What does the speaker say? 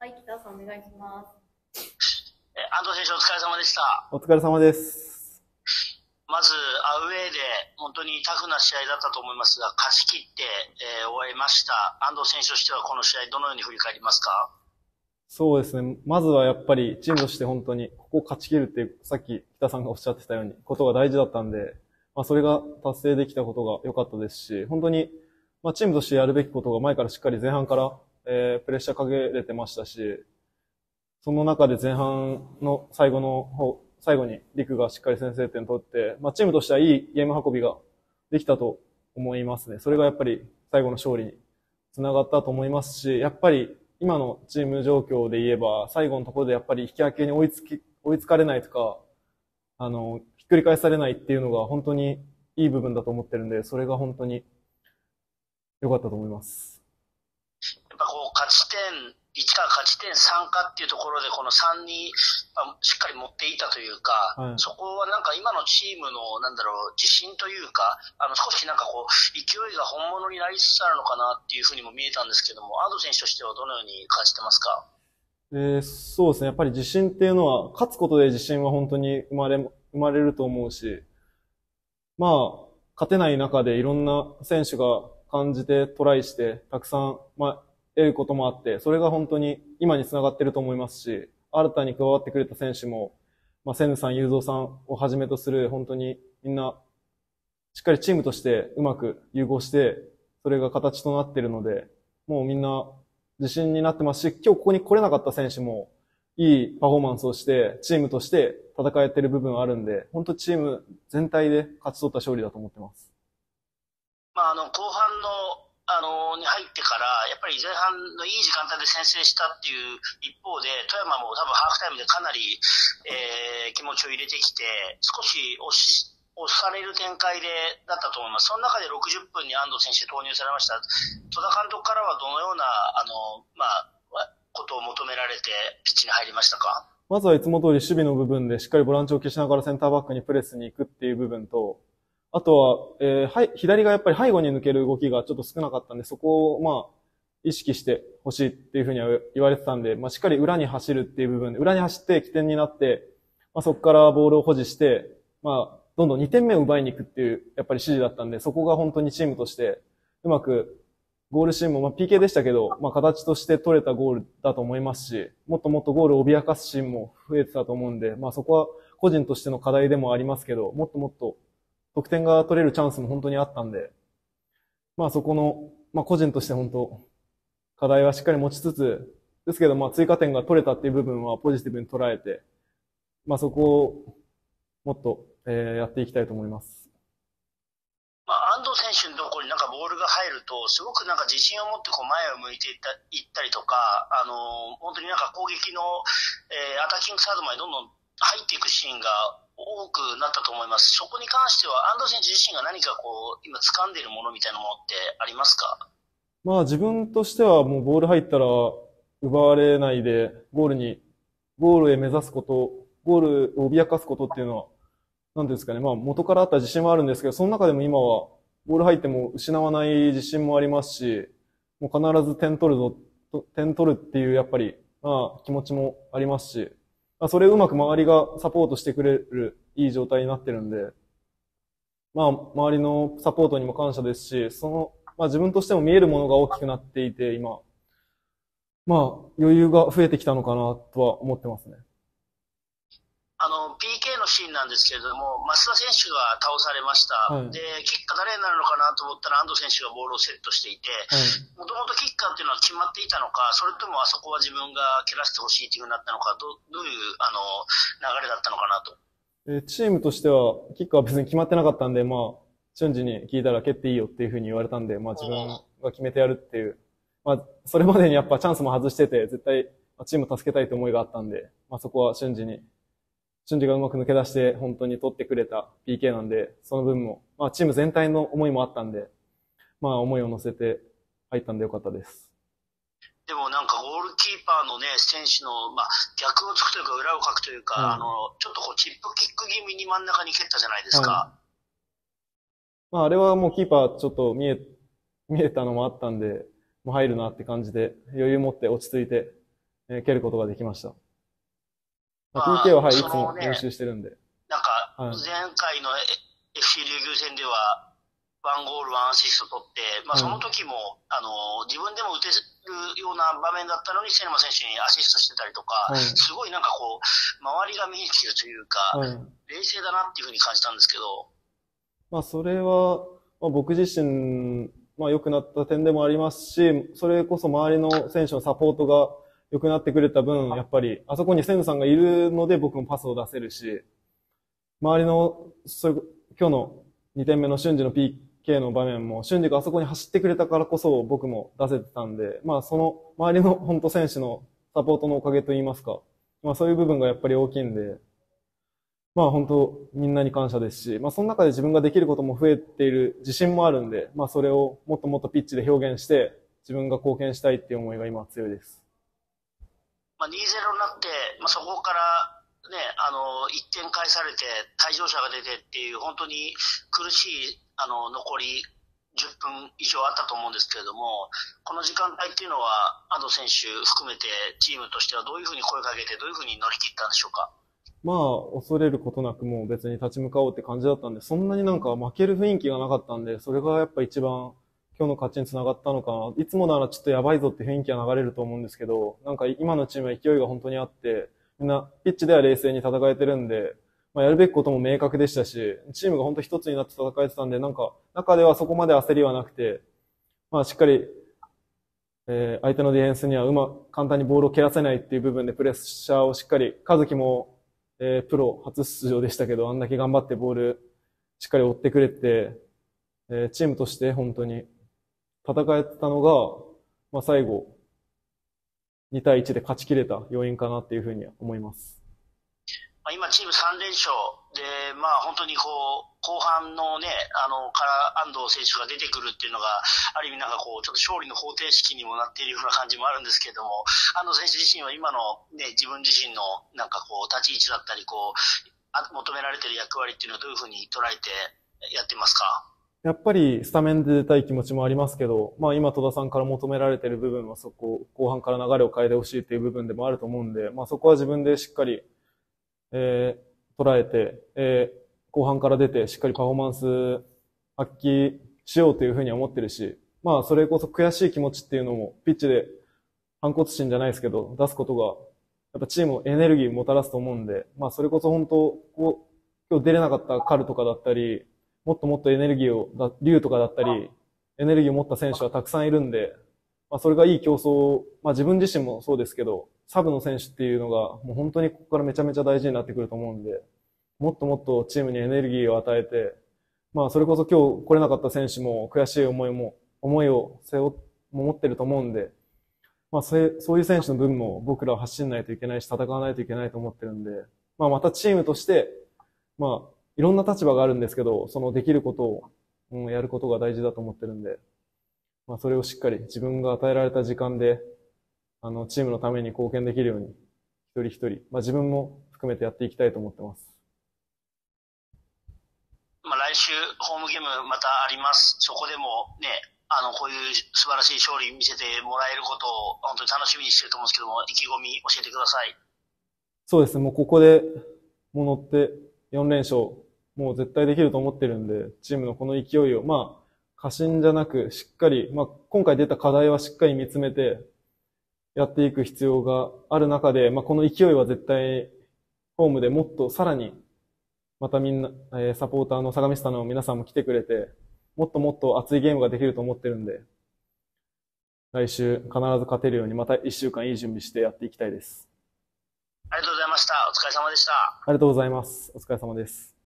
はい、北さんお願いします。え安藤選手お疲れ様でした。お疲れ様です。まず、アウェーで本当にタフな試合だったと思いますが、勝ち切って、えー終えました。安藤選手としてはこの試合どのように振り返りますか？そうですね。まずはやっぱりチームとして本当にここを勝ち切るっていう、さっき北さんがおっしゃってたように、ことが大事だったんで、まあそれが達成できたことが良かったですし、本当に、まあチームとしてやるべきことが前からしっかり前半から、えープレッシャーかけれてましたし、その中で前半の最後の方、最後にリクがしっかり先制点取って、まあチームとしてはいいゲーム運びができたと思いますね。それがやっぱり最後の勝利につながったと思いますし、やっぱり今のチーム状況で言えば、最後のところでやっぱり引き分けに追いつき、追いつかれないとか、あの、ひっくり返されないっていうのが本当にいい部分だと思ってるんで、それが本当に良かったと思います。ち点1か勝ち点3かっていうところで、この3にあしっかり持っていたというか、はいそこはなんか今のチームの、なんだろう、自信というか、あの、少しなんかこう、勢いが本物になりつつあるのかなっていうふうにも見えたんですけども、安藤選手としてはどのように感じてますか？で、そうですね。やっぱり自信っていうのは、勝つことで自信は本当に生まれ、生まれると思うし、まあ、勝てない中でいろんな選手が感じてトライして、たくさん、まあ、得ることもあって、それが本当に今につながってると思いますし、新たに加わってくれた選手も、まあ、千さん、雄三さんをはじめとする、本当にみんな、しっかりチームとしてうまく融合して、それが形となっているので、もうみんな自信になってますし、今日ここに来れなかった選手も、いいパフォーマンスをして、チームとして戦えてる部分あるんで、本当チーム全体で勝ち取った勝利だと思ってます。まあ、あの後半のあのに入ってから、やっぱり前半のいい時間帯で先制したっていう一方で、富山も多分ハーフタイムでかなり、えー気持ちを入れてきて、少し押し押される展開でだったと思います。その中で60分に安藤選手投入されました。戸田監督からはどのようなあの、まあ、ことを求められてピッチに入りましたか？まずはいつも通り守備の部分でしっかりボランチを消しながらセンターバックにプレスに行くっていう部分と、あとは、えーはい、左がやっぱり背後に抜ける動きがちょっと少なかったんで、そこをまあ、意識してほしいっていうふうには言われてたんで、まあしっかり裏に走るっていう部分で、裏に走って起点になって、まあそこからボールを保持して、まあ、どんどん2点目を奪いに行くっていう、やっぱり指示だったんで、そこが本当にチームとして、うまくゴールシーンも、まあ、PK でしたけど、まあ、形として取れたゴールだと思いますし、もっともっとゴールを脅かすシーンも増えてたと思うんで、まあ、そこは個人としての課題でもありますけど、もっともっと得点が取れるチャンスも本当にあったんで、まあ、そこの、まあ、個人として本当、課題はしっかり持ちつつ、ですけど、まあ、追加点が取れたっていう部分はポジティブに捉えて、まあ、そこをもっと、えーやっていきたいと思います。まあ、安藤選手のところになんかボールが入ると、すごくなんか自信を持ってこう前を向いていったいったりとか、あの本当になんか攻撃の、えーアタッキングサードまでどんどん入っていくシーンが多くなったと思います。そこに関しては、安藤選手自身が何かこう、今掴んでいるものみたいなものってありますか？まあ自分としてはもうボール入ったら奪われないでゴールに、ゴールへ目指すこと、ゴールを脅かすことっていうのは、なんですかね、まあ元からあった自信はあるんですけど、その中でも今はボール入っても失わない自信もありますし、もう必ず点取るぞ、点取るっていうやっぱり、まあ気持ちもありますし、まあそれをうまく周りがサポートしてくれるいい状態になってるんで、まあ周りのサポートにも感謝ですし、その、まあ自分としても見えるものが大きくなっていて、今、まあ余裕が増えてきたのかなとは思ってますね。あの、PK シーンなんですけれども、増田選手が倒されました。はいで、キッカー誰になるのかなと思ったら安藤選手がボールをセットしていて、はい。もともとキッカーっていうのは決まっていたのか、それともあそこは自分が蹴らせてほしいっていうふうになったのか、どどういうあの流れだったのかなと。えーチームとしては、キッカーは別に決まってなかったんで、まあ、瞬時に聞いたら蹴っていいよっていうふうに言われたんで、まあ自分が決めてやるっていう。まあ、それまでにやっぱチャンスも外してて、絶対、まあチームを助けたいという思いがあったんで、まあそこは瞬時に、瞬時がうまく抜け出して、本当に取ってくれた PK なんで、その分も、まあチーム全体の思いもあったんで、まあ思いを乗せて入ったんでよかったです。でもなんかゴールキーパーのね、選手の、まあ、逆をつくというか裏をかくというか、うんあの、ちょっとこうチップキック気味に真ん中に蹴ったじゃないですか。はまああれはもうキーパーちょっと見え、見えたのもあったんで、もう入るなって感じで、余裕持って落ち着いて、えー蹴ることができました。まあまあ PK は、はい、いつも練習してるんで。なんか、はい前回の FC 琉球戦では、ワンゴール、ワンアシスト取って、まあ、はいその時も、あの、自分でも打てるような場面だったのに、セネマ選手にアシストしてたりとか、はいすごいなんかこう、周りが見えてるというか、はい。冷静だなっていうふうに感じたんですけど、まあ、それは、まあ、僕自身、まあ、良くなった点でもありますし、それこそ周りの選手のサポートが良くなってくれた分、やっぱり、あそこにセンさんがいるので僕もパスを出せるし、周りの、そういう今日の2点目の瞬時の PK の場面も、瞬時があそこに走ってくれたからこそ僕も出せてたんで、まあ、その周りの本当選手のサポートのおかげといいますか、まあ、そういう部分がやっぱり大きいんで、まあ本当みんなに感謝ですし、まあその中で自分ができることも増えている自信もあるんで、まあそれをもっともっとピッチで表現して自分が貢献したいっていう思いが今強いです。まあ、2-0になって、まあ、そこから、ね、あの、1点返されて、退場者が出てっていう、本当に苦しい、あの、残り10分以上あったと思うんですけれども、この時間帯っていうのは、安藤選手含めて、チームとしてはどういうふうに声かけて、どういうふうに乗り切ったんでしょうか？まあ恐れることなくもう別に立ち向かおうって感じだったんで、そんなになんか負ける雰囲気がなかったんで、それがやっぱ一番今日の勝ちにつながったのかな。いつもならちょっとやばいぞって雰囲気が流れると思うんですけど、なんか今のチームは勢いが本当にあって、みんなピッチでは冷静に戦えてるんで、まあ、やるべきことも明確でしたし、チームが本当一つになって戦えてたんで、なんか中ではそこまで焦りはなくて、まあしっかり、えー相手のディフェンスにはうま、簡単にボールを蹴らせないっていう部分でプレッシャーをしっかり、和樹も、えープロ初出場でしたけど、あんだけ頑張ってボールしっかり追ってくれて、えーチームとして本当に戦えたのが、まあ最後、2対1で勝ち切れた要因かなっていうふうに思います。今、チーム3連勝で、まあ、本当にこう、後半のね、あの、から安藤選手が出てくるっていうのが、ある意味なんかこう、ちょっと勝利の方程式にもなっているような感じもあるんですけれども、安藤選手自身は今のね、自分自身のなんかこう、立ち位置だったり、こう、求められてる役割っていうのはどういうふうに捉えてやってますか？やっぱりスタメンで出たい気持ちもありますけど、まあ今戸田さんから求められている部分はそこ、後半から流れを変えてほしいっていう部分でもあると思うんで、まあそこは自分でしっかり、えー、捉えて、えー、後半から出てしっかりパフォーマンス発揮しようというふうには思ってるし、まあそれこそ悔しい気持ちっていうのもピッチで反骨心じゃないですけど、出すことが、やっぱチームエネルギーをもたらすと思うんで、まあそれこそ本当、こう、今日出れなかったカルとかだったり、もっともっとエネルギーを、だ竜とかだったり、エネルギーを持った選手はたくさんいるんで、まあそれがいい競争、まあ自分自身もそうですけど、サブの選手っていうのがもう本当にここからめちゃめちゃ大事になってくると思うんで、もっともっとチームにエネルギーを与えて、まあそれこそ今日来れなかった選手も悔しい思いも、思いを背負、も持ってると思うんで、まあそういうそういう選手の分も僕らは走んないといけないし、戦わないといけないと思ってるんで、まあまたチームとして、まあいろんな立場があるんですけど、そのできることを、うん、やることが大事だと思ってるんで、まあそれをしっかり自分が与えられた時間で、あの、チームのために貢献できるように、一人一人、まあ自分も含めてやっていきたいと思ってます。まあ、来週、ホームゲームまたあります。そこでもね、あの、こういう素晴らしい勝利見せてもらえることを本当に楽しみにしてると思うんですけども、意気込み教えてください。そうですね、もうここでもう乗って4連勝、もう絶対できると思ってるんで、チームのこの勢いを、まあ、過信じゃなく、しっかり、まあ、今回出た課題はしっかり見つめて、やっていく必要がある中で、まあ、この勢いは絶対、ホームでもっとさらに、またみんな、えーサポーターの相模スタの皆さんも来てくれて、もっともっと熱いゲームができると思ってるんで、来週必ず勝てるようにまた1週間いい準備してやっていきたいです。ありがとうございました。お疲れ様でした。ありがとうございます。お疲れ様です。